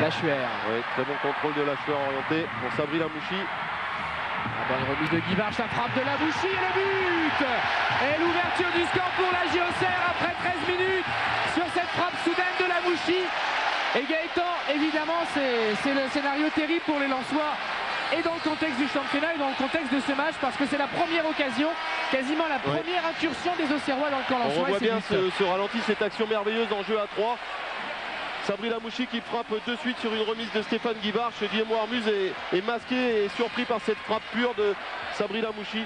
Lachuer. Très bon contrôle de Lachuer orienté pour Sabri Lamouchi. La bonne remise de Guivarch, la frappe de Lamouchi et le but Et l'ouverture du score pour la JOCR après 13 minutes sur cette frappe soudaine de Lamouchi. Et Gaëtan, évidemment, c'est le scénario terrible pour les Lensois et dans le contexte du championnat et dans le contexte de ce match parce que c'est la première occasion, quasiment la première incursion des Auxerrois dans le camp On voit bien ce, ce, ralenti, cette action merveilleuse en jeu à 3. Sabri Lamouchi qui frappe de suite sur une remise de Stéphane Guivarch. Guillaume Armuz est, est, masqué et surpris par cette frappe pure de Sabri Lamouchi.